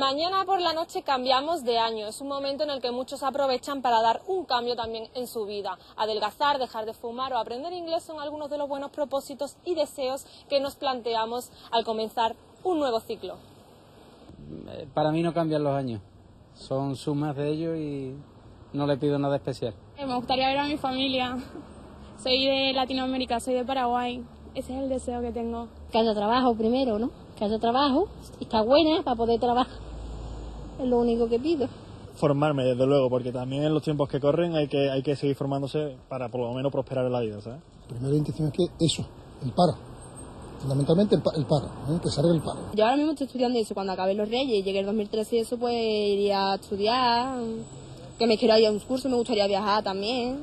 Mañana por la noche cambiamos de año. Es un momento en el que muchos aprovechan para dar un cambio también en su vida. Adelgazar, dejar de fumar o aprender inglés son algunos de los buenos propósitos y deseos que nos planteamos al comenzar un nuevo ciclo. Eh, para mí no cambian los años. Son sumas de ellos y no le pido nada especial. Eh, me gustaría ver a mi familia. Soy de Latinoamérica, soy de Paraguay. Ese es el deseo que tengo. Que haya trabajo primero, ¿no? Que haya trabajo, está buena para poder trabajar. Es lo único que pido. Formarme, desde luego, porque también en los tiempos que corren hay que, hay que seguir formándose para por lo menos prosperar en la vida, ¿sabes? Primera intención es que eso, el paro. Fundamentalmente el, paro, ¿eh? que salga el paro. Yo ahora mismo estoy estudiando eso. Cuando acabe los Reyes y llegue el 2013 y eso, pues iría a estudiar. Que me quiero ir a un curso, me gustaría viajar también.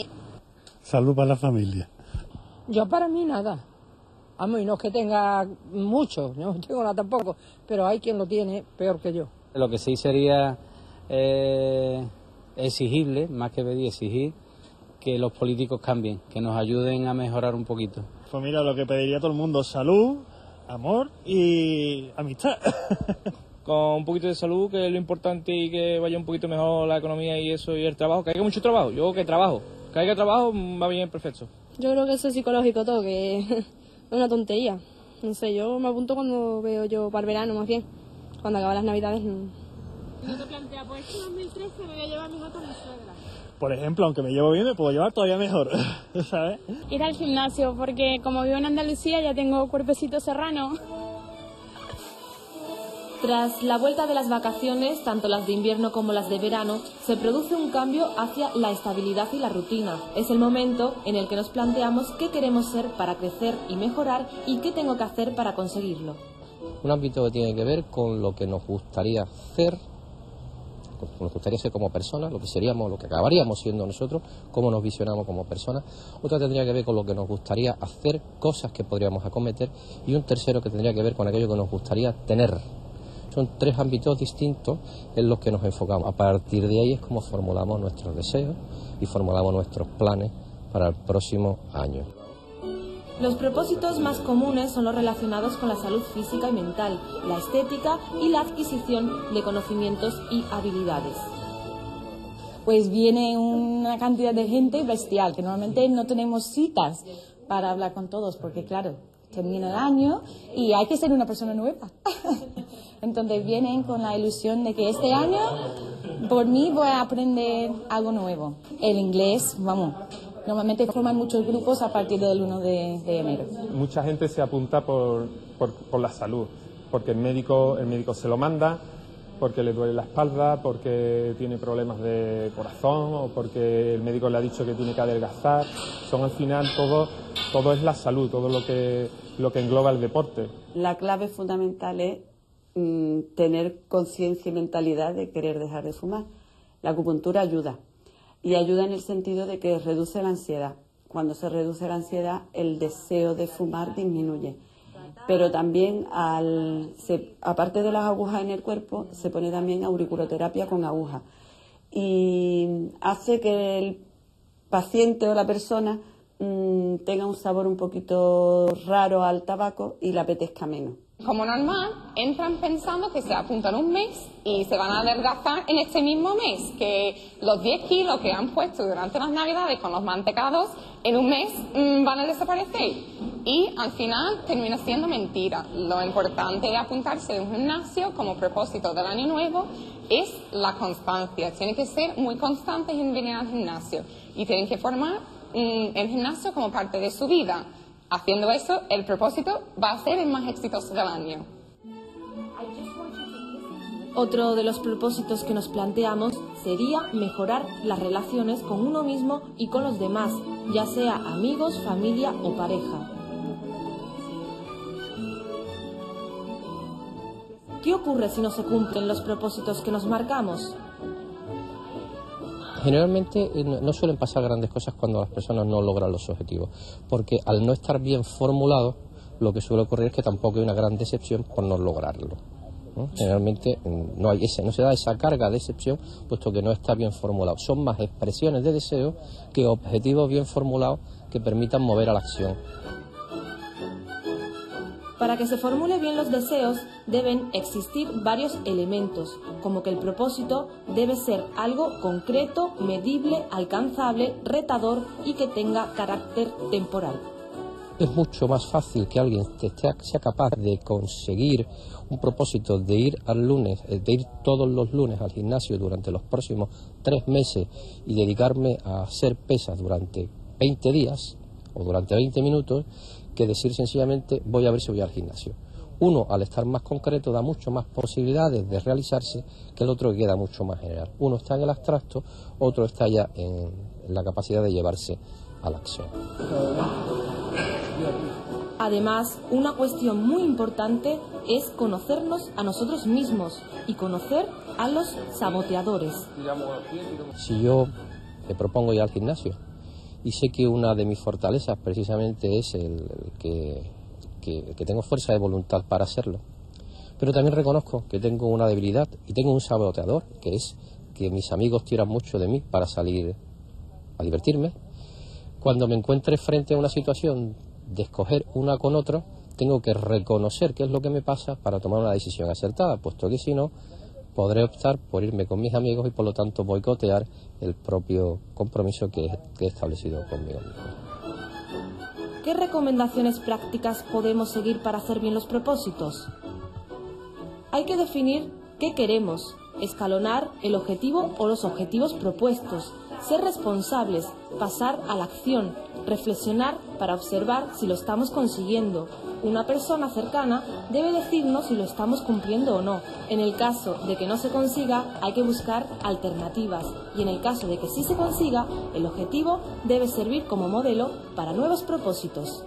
Salud para la familia. Yo para mí nada. Vamos, y no es que tenga mucho, no tengo nada tampoco, pero hay quien lo tiene peor que yo. Lo que sí sería eh, exigible, más que pedir, exigir que los políticos cambien, que nos ayuden a mejorar un poquito. Pues mira, lo que pediría todo el mundo, salud, amor y amistad. Con un poquito de salud, que es lo importante y que vaya un poquito mejor la economía y eso y el trabajo, que haya mucho trabajo, yo que trabajo, que haya trabajo va bien, perfecto. Yo creo que eso es psicológico todo, que es una tontería. No sé, yo me apunto cuando veo yo para el verano más bien, cuando acaban las navidades. No. ¿No te plantea, pues este 2013 me voy a llevar mi gato a mi suegra? por ejemplo, aunque me llevo bien, me puedo llevar todavía mejor, ¿sabes? Ir al gimnasio, porque como vivo en Andalucía ya tengo cuerpecito serrano. Tras la vuelta de las vacaciones, tanto las de invierno como las de verano, se produce un cambio hacia la estabilidad y la rutina. Es el momento en el que nos planteamos qué queremos ser para crecer y mejorar y qué tengo que hacer para conseguirlo. Un ámbito que tiene que ver con lo que nos gustaría hacer nos gustaría ser como personas, lo que seríamos, lo que acabaríamos siendo nosotros, cómo nos visionamos como personas. Otra tendría que ver con lo que nos gustaría hacer, cosas que podríamos acometer. Y un tercero que tendría que ver con aquello que nos gustaría tener. Son tres ámbitos distintos en los que nos enfocamos. A partir de ahí es como formulamos nuestros deseos y formulamos nuestros planes para el próximo año. Los propósitos más comunes son los relacionados con la salud física y mental, la estética y la adquisición de conocimientos y habilidades. Pues viene una cantidad de gente bestial, que normalmente no tenemos citas para hablar con todos, porque claro, termina el año y hay que ser una persona nueva. Entonces vienen con la ilusión de que este año por mí voy a aprender algo nuevo. El inglés, vamos, Normalmente forman muchos grupos a partir del 1 de, enero. Mucha gente se apunta por, por, la salud, porque el médico, el médico se lo manda, porque le duele la espalda, porque tiene problemas de corazón o porque el médico le ha dicho que tiene que adelgazar. Son al final todo, todo es la salud, todo lo que, lo que engloba el deporte. La clave fundamental es mm, tener conciencia y mentalidad de querer dejar de fumar. La acupuntura ayuda, y ayuda en el sentido de que reduce la ansiedad. Cuando se reduce la ansiedad, el deseo de fumar disminuye. Pero también, al, aparte de las agujas en el cuerpo, se pone también auriculoterapia con agujas. Y hace que el paciente o la persona mm, tenga un sabor un poquito raro al tabaco y le apetezca menos. Como normal, entran pensando que se apuntan un mes y se van a adelgazar en este mismo mes, que los 10 kilos que han puesto durante las navidades con los mantecados en un mes mm, van a desaparecer. Y al final termina siendo mentira. Lo importante de apuntarse en un gimnasio como propósito del año nuevo es la constancia. Tienen que ser muy constantes en venir al gimnasio y tienen que formar mm, el gimnasio como parte de su vida. Haciendo eso, el propósito va a ser el más exitoso del año. Otro de los propósitos que nos planteamos sería mejorar las relaciones con uno mismo y con los demás, ya sea amigos, familia o pareja. ¿Qué ocurre si no se cumplen los propósitos que nos marcamos? Generalmente eh, no suelen pasar grandes cosas cuando las personas no logran los objetivos, porque al no estar bien formulado, lo que suele ocurrir es que tampoco hay una gran decepción por no lograrlo. Generalmente mm, no, hay ese, no se da esa carga de decepción puesto que no está bien formulado. Son más expresiones de deseo que objetivos bien formulados que permitan mover a la acción. Para que se formule bien los deseos deben existir varios elementos, como que el propósito debe ser algo concreto, medible, alcanzable, retador y que tenga carácter temporal. Es mucho más fácil que alguien sea capaz de conseguir un propósito de ir al lunes, eh, de ir todos los lunes al gimnasio durante los próximos tres meses y dedicarme a hacer pesas durante 20 días o durante 20 minutos, que decir sencillamente voy a ver si voy al gimnasio. Uno, al estar más concreto, da mucho más posibilidades de realizarse que el otro que queda mucho más general. Uno está en el abstracto, otro está ya en la capacidad de llevarse a la acción. Además, una cuestión muy importante es conocernos a nosotros mismos y conocer a los saboteadores. Si yo me propongo ir al gimnasio, y sé que una de mis fortalezas precisamente es el, que, tengo fuerza de voluntad para hacerlo. Pero también reconozco que tengo una debilidad y tengo un saboteador, que es que mis amigos tiran mucho de mí para salir a divertirme. Cuando me encuentre frente a una situación de escoger una con otro, tengo que reconocer qué es lo que me pasa para tomar una decisión acertada, puesto que si no, podré optar por irme con mis amigos y por lo tanto boicotear el propio compromiso que, he establecido conmigo mismo. ¿Qué recomendaciones prácticas podemos seguir para hacer bien los propósitos? Hay que definir qué queremos, escalonar el objetivo o los objetivos propuestos, ser responsables, pasar a la acción, reflexionar para observar si lo estamos consiguiendo, una persona cercana debe decirnos si lo estamos cumpliendo o no. En el caso de que no se consiga, hay que buscar alternativas y en el caso de que sí se consiga, el objetivo debe servir como modelo para nuevos propósitos.